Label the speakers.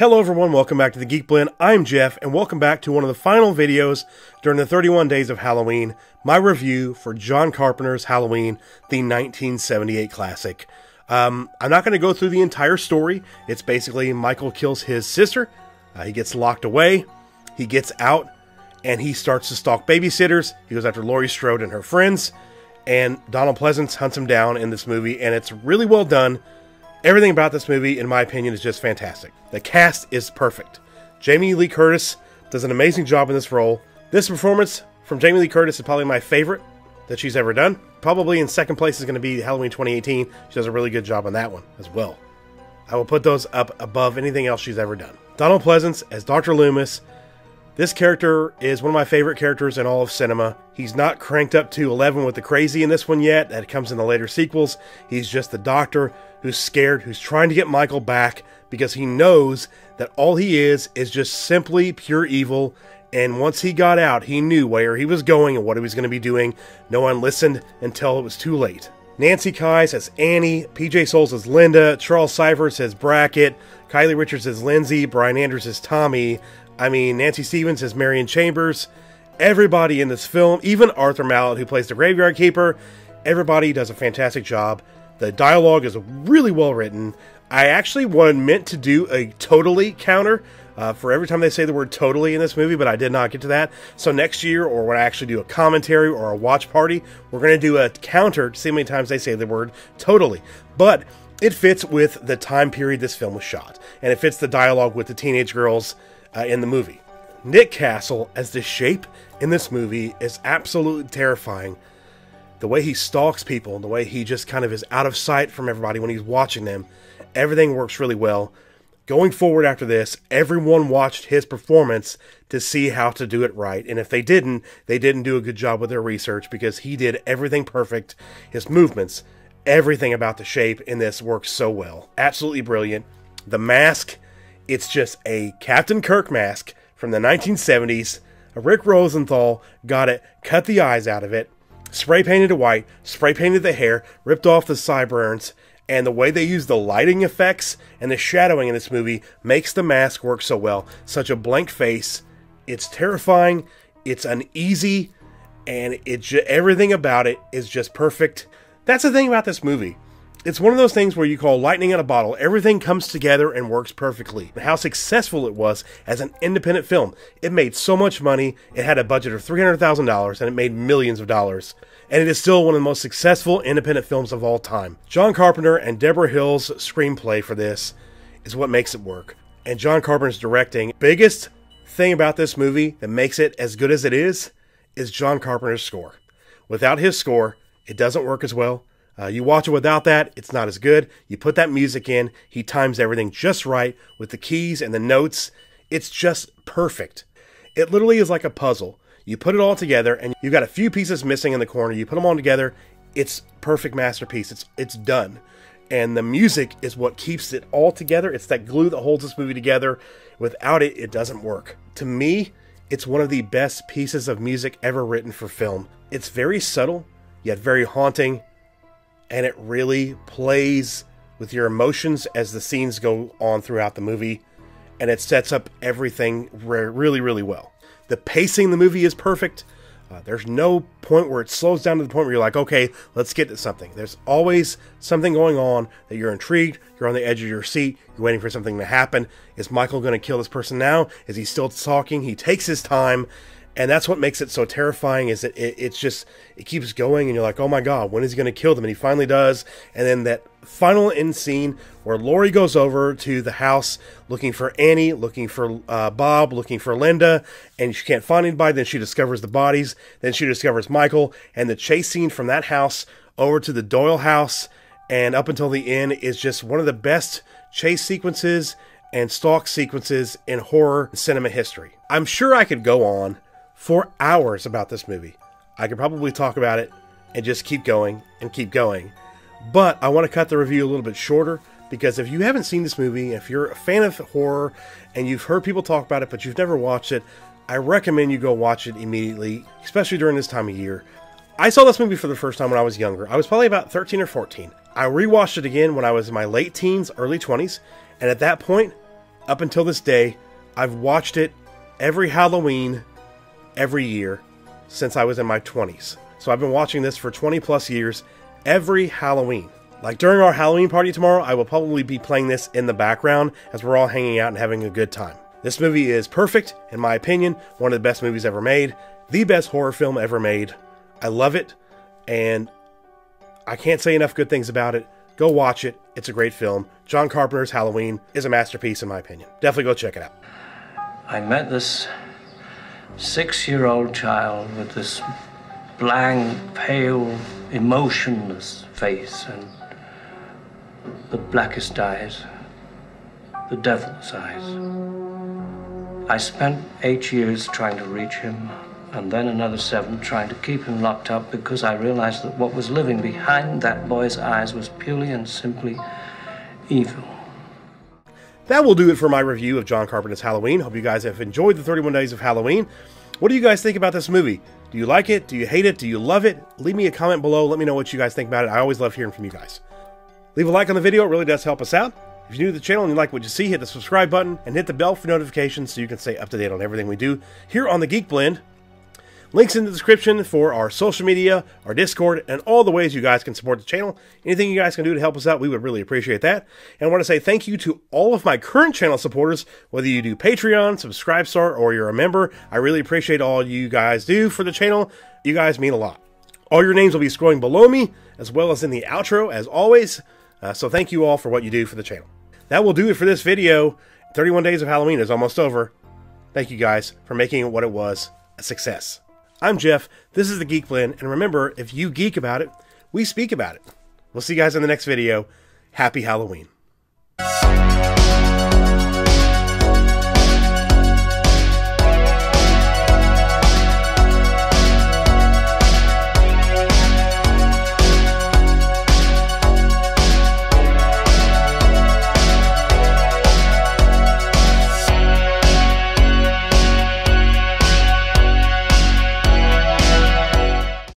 Speaker 1: Hello everyone, welcome back to the Geek Blend. I'm Jeff, and welcome back to one of the final videos during the 31 days of Halloween, my review for John Carpenter's Halloween, the 1978 classic. Um, I'm not going to go through the entire story. It's basically Michael kills his sister, uh, he gets locked away, he gets out, and he starts to stalk babysitters. He goes after Laurie Strode and her friends, and Donald Pleasence hunts him down in this movie, and it's really well done. Everything about this movie, in my opinion, is just fantastic. The cast is perfect. Jamie Lee Curtis does an amazing job in this role. This performance from Jamie Lee Curtis is probably my favorite that she's ever done. Probably in second place is going to be Halloween 2018. She does a really good job on that one as well. I will put those up above anything else she's ever done. Donald Pleasence as Dr. Loomis this character is one of my favorite characters in all of cinema. He's not cranked up to 11 with the crazy in this one yet. That comes in the later sequels. He's just the doctor who's scared, who's trying to get Michael back because he knows that all he is is just simply pure evil. And once he got out, he knew where he was going and what he was going to be doing. No one listened until it was too late. Nancy Kyes as Annie, PJ Soles as Linda, Charles Cyphers as Brackett, Kylie Richards as Lindsey, Brian Andrews as Tommy, I mean, Nancy Stevens as Marion Chambers. Everybody in this film, even Arthur Malet, who plays the graveyard keeper, everybody does a fantastic job. The dialogue is really well written. I actually was meant to do a totally counter uh, for every time they say the word totally in this movie, but I did not get to that. So next year, or when I actually do a commentary or a watch party, we're going to do a counter to see how many times they say the word totally. But it fits with the time period this film was shot, and it fits the dialogue with the teenage girls uh, in the movie. Nick Castle as the shape in this movie is absolutely terrifying. The way he stalks people, the way he just kind of is out of sight from everybody when he's watching them, everything works really well. Going forward after this, everyone watched his performance to see how to do it right. And if they didn't, they didn't do a good job with their research because he did everything perfect. His movements, everything about the shape in this works so well. Absolutely brilliant. The mask it's just a Captain Kirk mask from the 1970s. Rick Rosenthal got it, cut the eyes out of it, spray painted it white, spray painted the hair, ripped off the sideburns, and the way they use the lighting effects and the shadowing in this movie makes the mask work so well. Such a blank face. It's terrifying, it's uneasy, and it everything about it is just perfect. That's the thing about this movie it's one of those things where you call lightning in a bottle. Everything comes together and works perfectly. How successful it was as an independent film. It made so much money. It had a budget of $300,000 and it made millions of dollars. And it is still one of the most successful independent films of all time. John Carpenter and Debra Hill's screenplay for this is what makes it work. And John Carpenter's directing. Biggest thing about this movie that makes it as good as it is is John Carpenter's score. Without his score, it doesn't work as well uh, you watch it without that, it's not as good. You put that music in, he times everything just right with the keys and the notes. It's just perfect. It literally is like a puzzle. You put it all together, and you've got a few pieces missing in the corner. You put them all together, it's perfect masterpiece. It's it's done, and the music is what keeps it all together. It's that glue that holds this movie together. Without it, it doesn't work. To me, it's one of the best pieces of music ever written for film. It's very subtle, yet very haunting and it really plays with your emotions as the scenes go on throughout the movie, and it sets up everything re- really, really well. The pacing in the movie is perfect. Uh, there's no point where it slows down to the point where you're like, okay, let's get to something. There's always something going on that you're intrigued. You're on the edge of your seat. You're waiting for something to happen. Is Michael going to kill this person now? Is he still talking? He takes his time, and that's what makes it so terrifying is that it, it's just it keeps going and you're like oh my god when is he going to kill them? And he finally does. And then that final end scene where Laurie goes over to the house looking for Annie looking for uh, Bob looking for Linda and she can't find anybody. Then she discovers the bodies. Then she discovers Michael. And the chase scene from that house over to the Doyle house and up until the end is just one of the best chase sequences and stalk sequences in horror cinema history. I'm sure I could go on for hours about this movie. I could probably talk about it and just keep going and keep going. But I want to cut the review a little bit shorter because if you haven't seen this movie, if you're a fan of horror and you've heard people talk about it but you've never watched it, I recommend you go watch it immediately, especially during this time of year. I saw this movie for the first time when I was younger. I was probably about 13 or 14. I rewatched it again when I was in my late teens, early 20s, and at that point, up until this day, I've watched it every Halloween, every year since I was in my 20s. So I've been watching this for 20 plus years, every Halloween. Like during our Halloween party tomorrow, I will probably be playing this in the background as we're all hanging out and having a good time. This movie is perfect, in my opinion, one of the best movies ever made, the best horror film ever made. I love it, and I can't say enough good things about it. Go watch it. It's a great film. John Carpenter's Halloween is a masterpiece, in my opinion. Definitely go check it out.
Speaker 2: I met this six year old child with this blank, pale, emotionless face and the blackest eyes, the devil's eyes. I spent eight years trying to reach him, and then another seven trying to keep him locked up because I realized that what was living behind that boy's eyes was purely and simply evil.
Speaker 1: That will do it for my review of John Carpenter's Halloween. Hope you guys have enjoyed the 31 Days of Halloween. What do you guys think about this movie? Do you like it? Do you hate it? Do you love it? Leave me a comment below. Let me know what you guys think about it. I always love hearing from you guys. Leave a like on the video, it really does help us out. If you're new to the channel and you like what you see, hit the subscribe button and hit the bell for notifications so you can stay up to date on everything we do here on the Geek Blend. Links in the description for our social media, our Discord, and all the ways you guys can support the channel. Anything you guys can do to help us out, we would really appreciate that. And I want to say thank you to all of my current channel supporters, whether you do Patreon, Subscribestar, or you're a member. I really appreciate all you guys do for the channel. You guys mean a lot. All your names will be scrolling below me, as well as in the outro, as always. Uh, so thank you all for what you do for the channel. That will do it for this video. 31 Days of Halloween is almost over. Thank you guys for making it what it was, a success. I'm Jeff, this is the Geek Blend, and remember, if you geek about it, we speak about it. We'll see you guys in the next video. Happy Halloween.